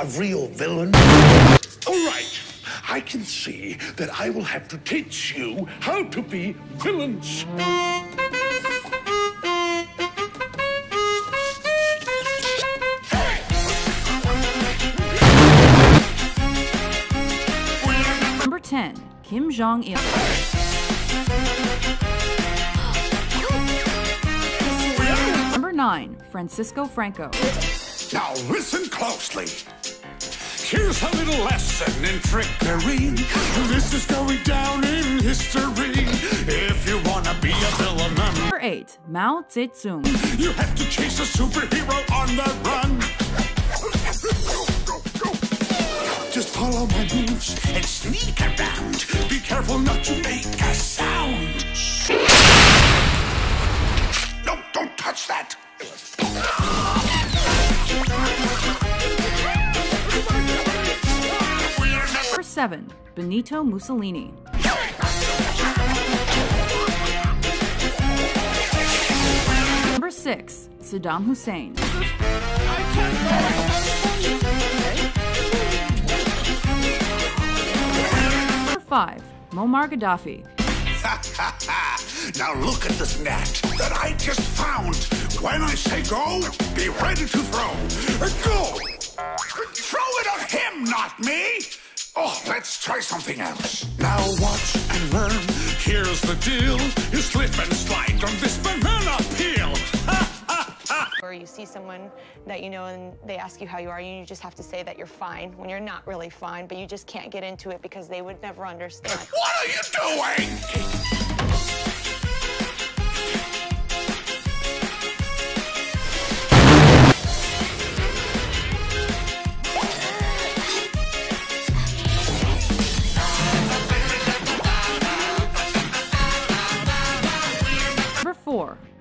a real villain? All right. I can see that I will have to teach you how to be villains. Number 10, Kim Jong il. Number 9, Francisco Franco. Now listen closely. Here's a little lesson in trickery. This is going down in history. If you wanna be a villain, Number 8, Mao Zedong. you have to chase a superhero on the run. Just follow my moves and sneak around. Be careful not to make a sound. 7, Benito Mussolini. Number 6, Saddam Hussein. Number 5, Muammar Gaddafi. now look at this net that I just found. When I say go, be ready to throw. Go! Throw it at him, not me! Let's try something else. Now watch and learn. Here's the deal. You slip and slide on this banana peel. Or you see someone that you know and they ask you how you are, and you just have to say that you're fine when you're not really fine, but you just can't get into it because they would never understand. What are you doing?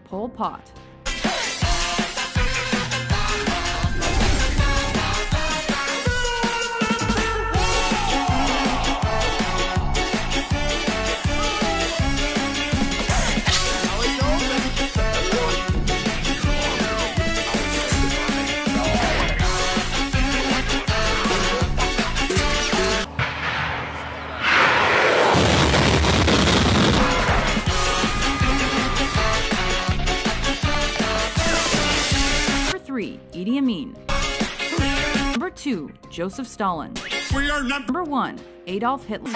Pol Pot. 3, Idi Amin. Number 2, Joseph Stalin. We are number. Number 1, Adolf Hitler.